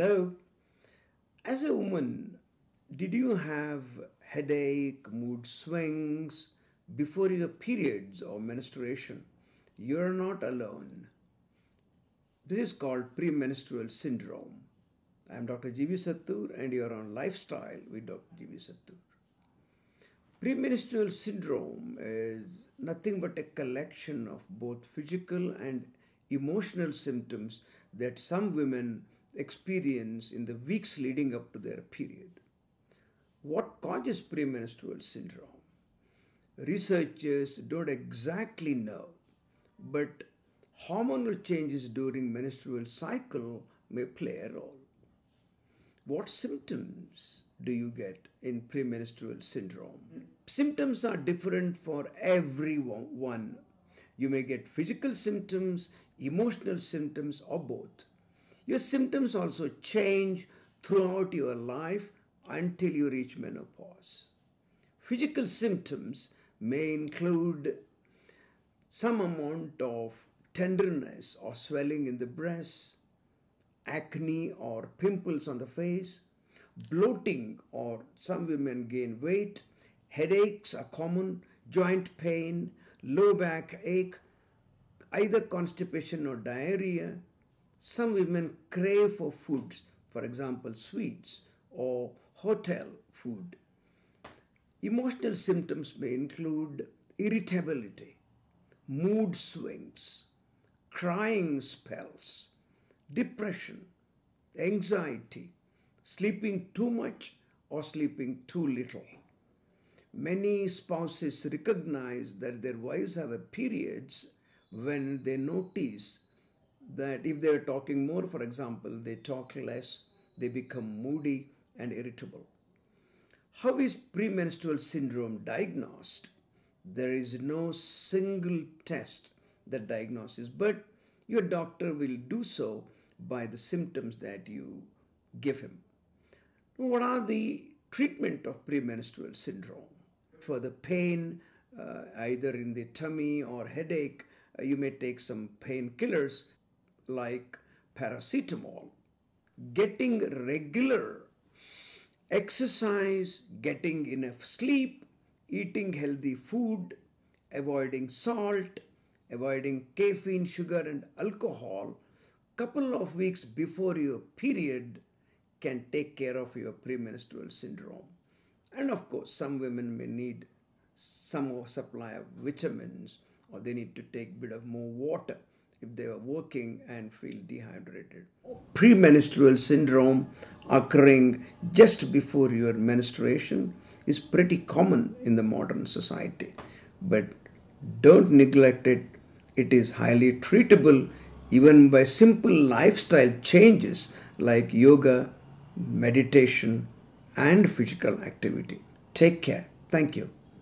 Hello. As a woman, did you have headache, mood swings before your periods or menstruation? You're not alone. This is called premenstrual syndrome. I'm Dr. G.B. Sattur and you're on Lifestyle with Dr. G.B. Sattur. Premenstrual syndrome is nothing but a collection of both physical and emotional symptoms that some women experience in the weeks leading up to their period. What causes premenstrual syndrome? Researchers don't exactly know, but hormonal changes during menstrual cycle may play a role. What symptoms do you get in premenstrual syndrome? Symptoms are different for everyone. You may get physical symptoms, emotional symptoms, or both. Your symptoms also change throughout your life until you reach menopause. Physical symptoms may include some amount of tenderness or swelling in the breasts, acne or pimples on the face, bloating or some women gain weight, headaches are common, joint pain, low back ache, either constipation or diarrhea. Some women crave for foods, for example, sweets or hotel food. Emotional symptoms may include irritability, mood swings, crying spells, depression, anxiety, sleeping too much or sleeping too little. Many spouses recognize that their wives have periods when they notice that if they're talking more, for example, they talk less, they become moody and irritable. How is premenstrual syndrome diagnosed? There is no single test that diagnoses, but your doctor will do so by the symptoms that you give him. What are the treatment of premenstrual syndrome? For the pain, uh, either in the tummy or headache, uh, you may take some painkillers like paracetamol. Getting regular exercise, getting enough sleep, eating healthy food, avoiding salt, avoiding caffeine, sugar, and alcohol, couple of weeks before your period can take care of your premenstrual syndrome. And of course, some women may need some supply of vitamins or they need to take bit of more water if they are working and feel dehydrated. Premenstrual syndrome occurring just before your menstruation is pretty common in the modern society. But don't neglect it. It is highly treatable even by simple lifestyle changes like yoga, meditation, and physical activity. Take care. Thank you.